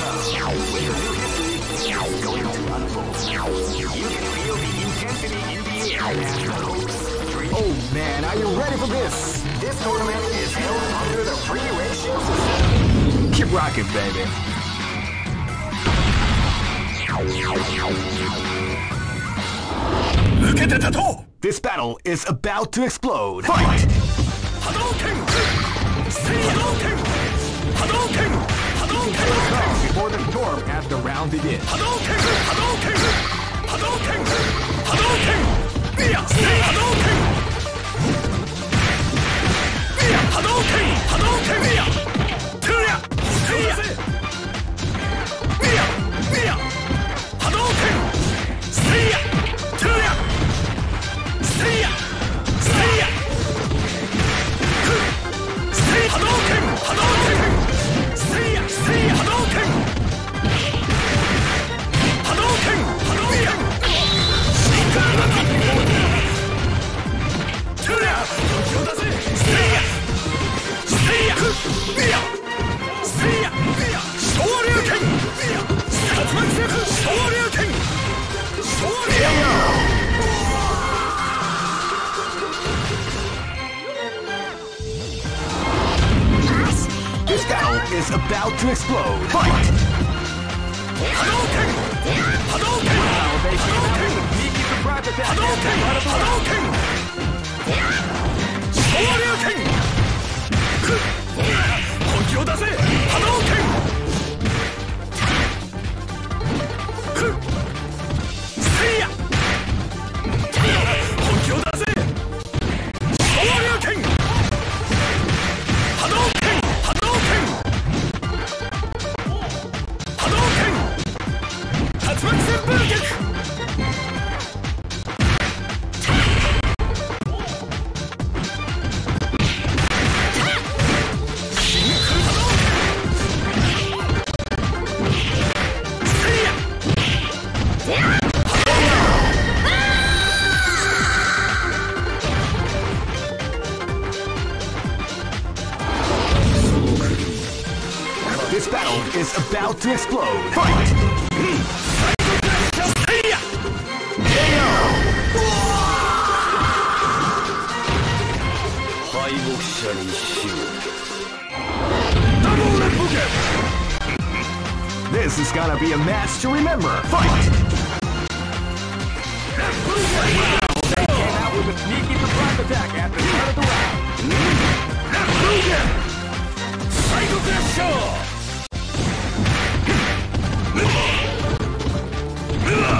The time has come when your new history going to unfold. You can feel the intensity in the air as the hosts dream. Oh man, are you ready for this? This tournament is held under the free ratio system. Keep rocking, baby. This battle is about to explode. Fight! Calm before the storm as the round begins. This This is gonna be a match to remember. Fight! They came out with a sneaky surprise attack at the start of the round. Ugh!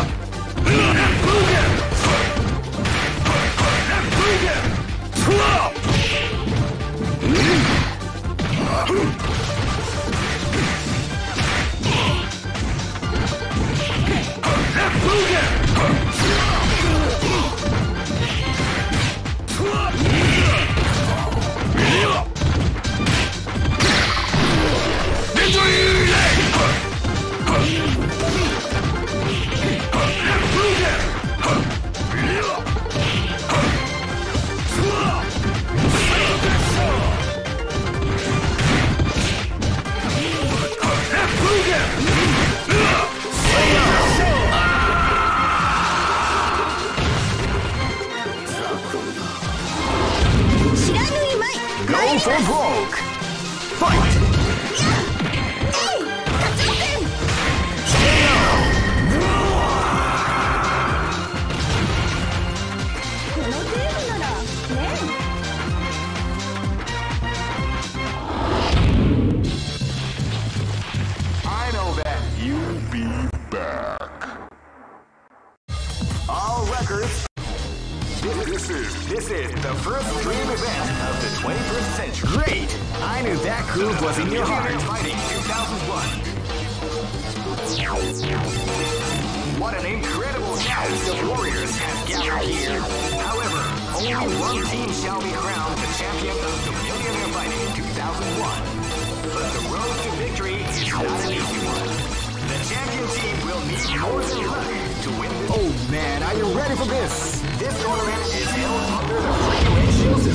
Oh man, are you ready for this? This tournament is.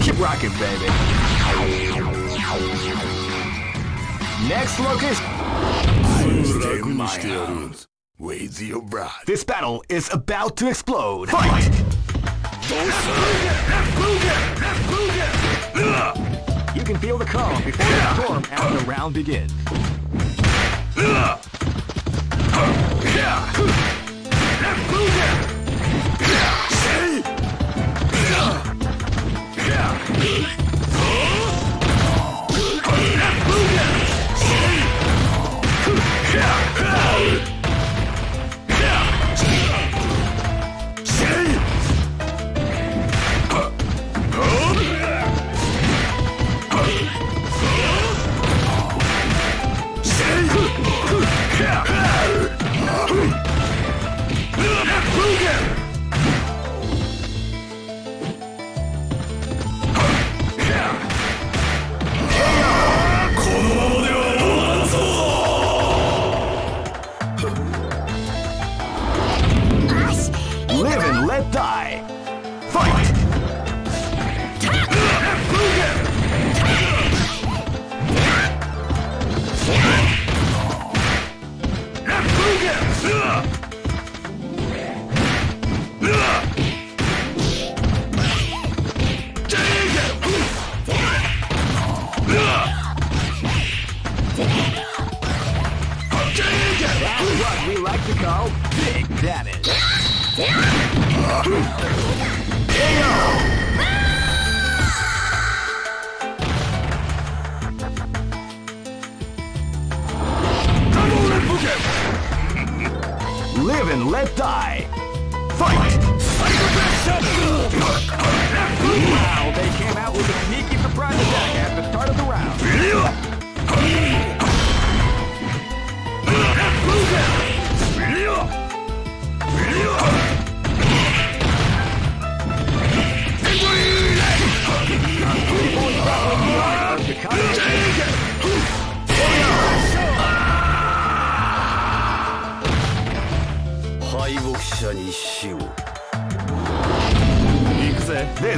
Keep rocking, baby. Next location. This battle is about to explode. Fight! You can feel the calm before the storm the round begins. Live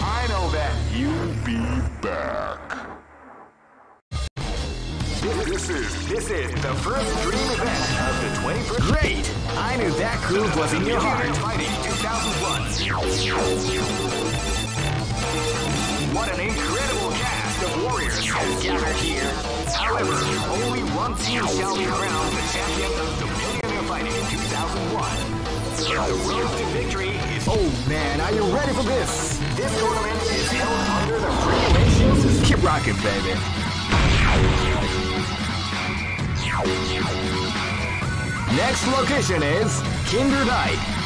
I know that you'll be back. This is this is the first dream event of the 21st. Great! I knew that groove was in your heart. Fighting 2001. What an incredible cast of warriors has gathered here. However, only one team shall be crowned the champion of the Millionaire Fighting in 2001. The road to victory is. Oh man, are you ready for this? This tournament is held under the free ratio. Keep rocking, baby. Next location is Kinderdijk.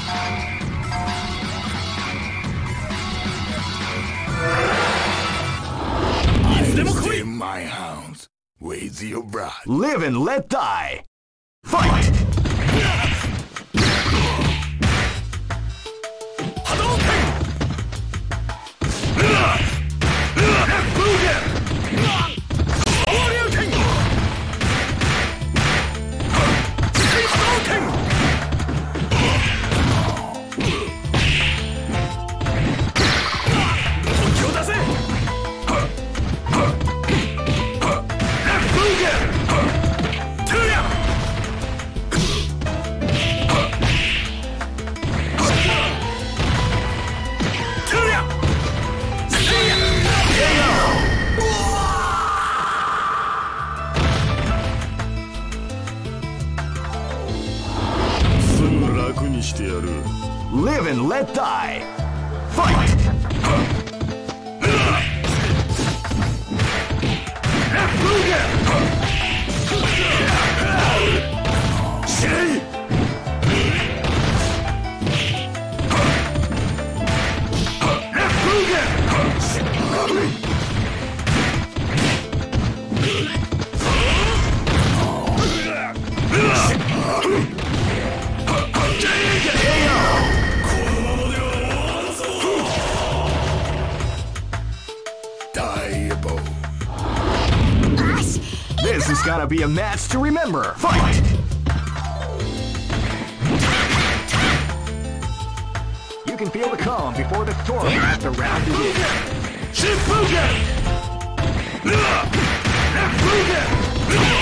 In my hounds. With your bride. Live and let die. Fight! and Gonna be a match to remember. Fight! You can feel the calm before the storm as the round begins. Beautiful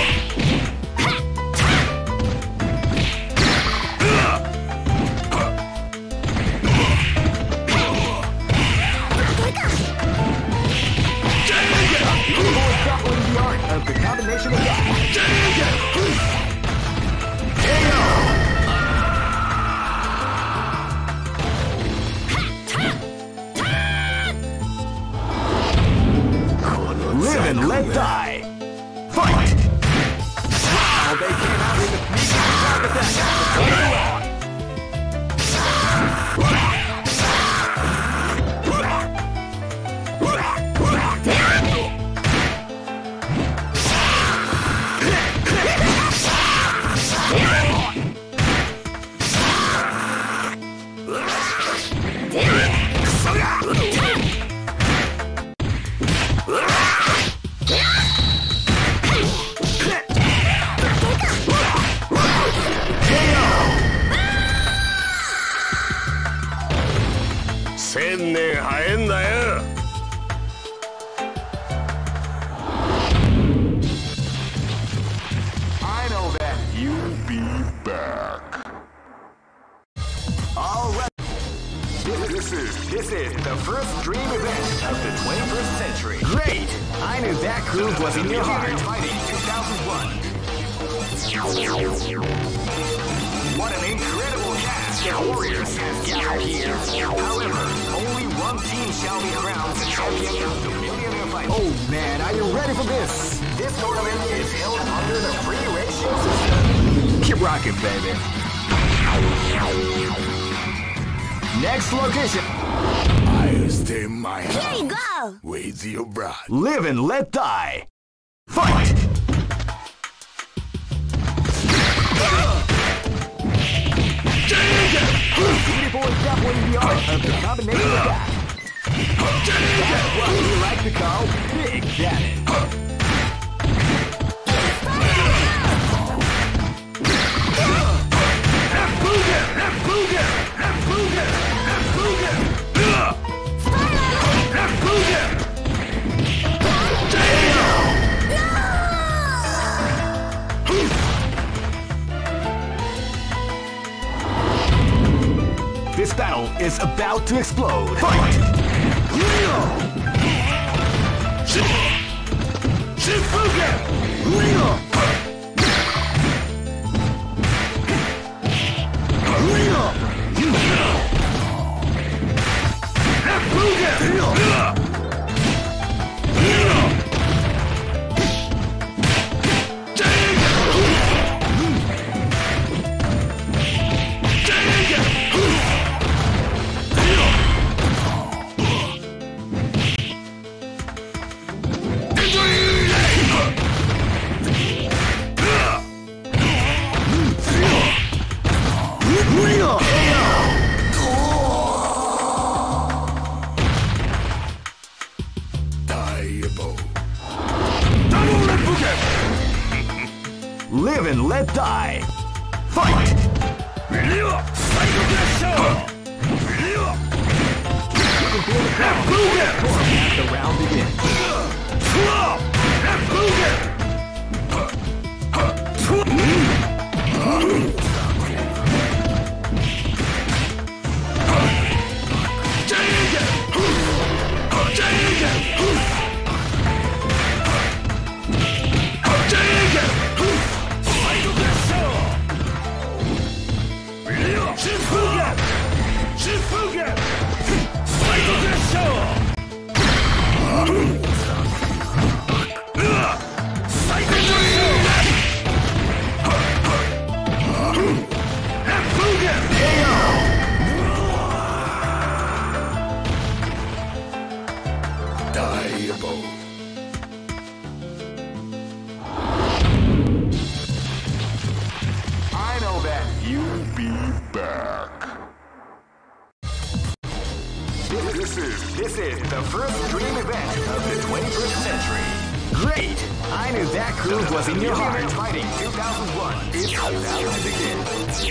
rocking, baby. Next location. I'll stay my Here you go! With your bride. Live and let die. Fight! Beautiful and definitely the art of the combination attack. That's what we like to call Big Cannon. Battle is about to explode. Fight! Diable.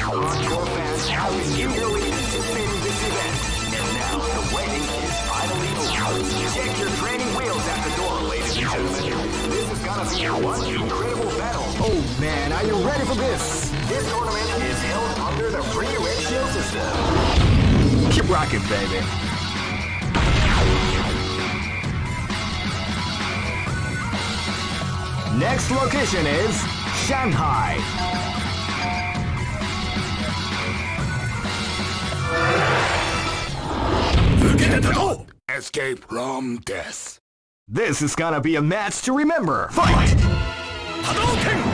Hardcore fans have been eagerly anticipating this event. And now the waiting is finally over. Check your training wheels at the door, ladies and gentlemen. This is gonna be one incredible battle. Oh man, are you ready for this? This tournament is held under the free ratio system. Keep rocking, baby. Next location is Shanghai. Escape from death. This is gonna be a match to remember. Fight! This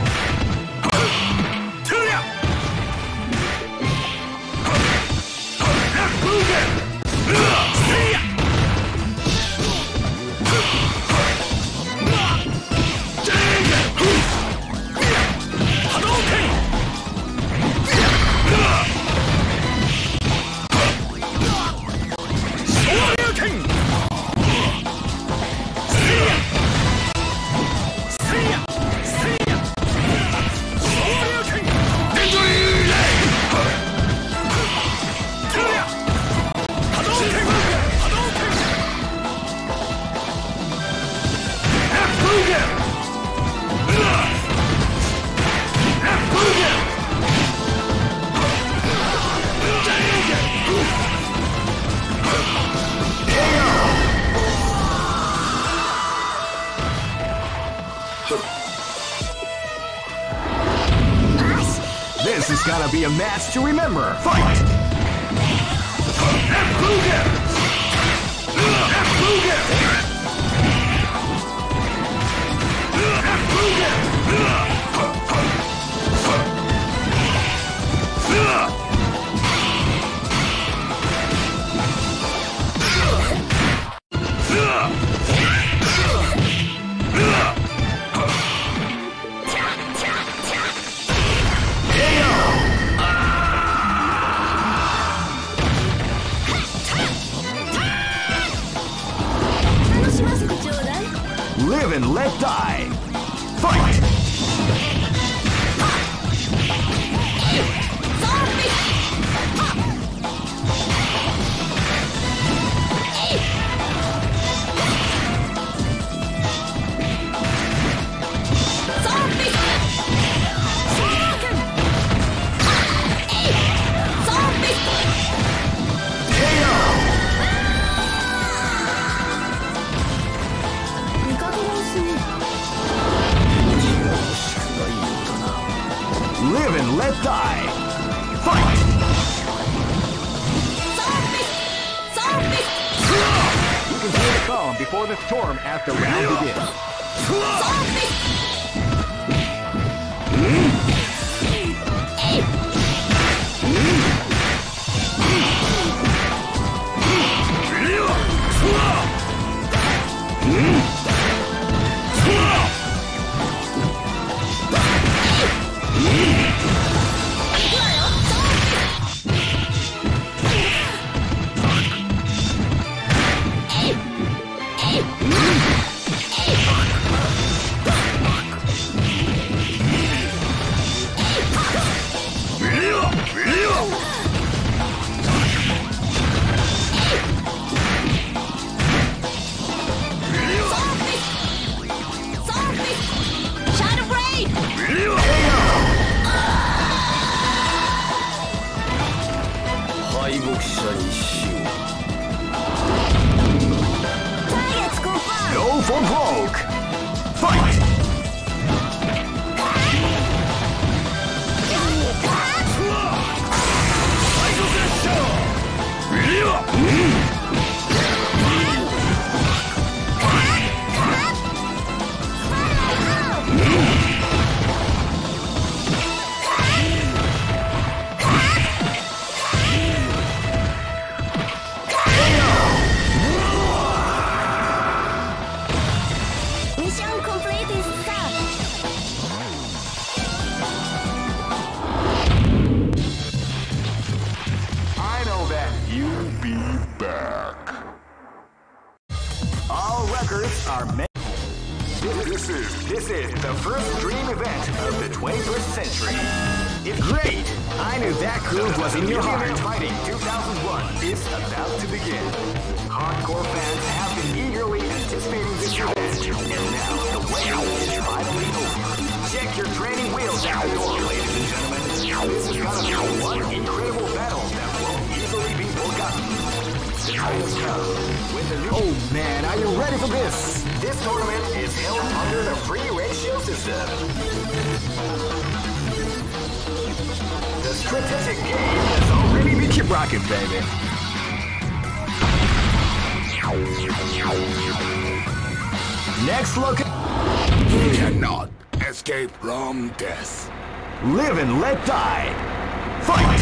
be a match to remember. Fight! Live and let die. Before the storm as the round begins. Oh man, are you ready for this? This tournament is held under the free ratio system. The strategic game has already been... Keep rocking, baby. Next look... We cannot escape from death. Live and let die. Fight!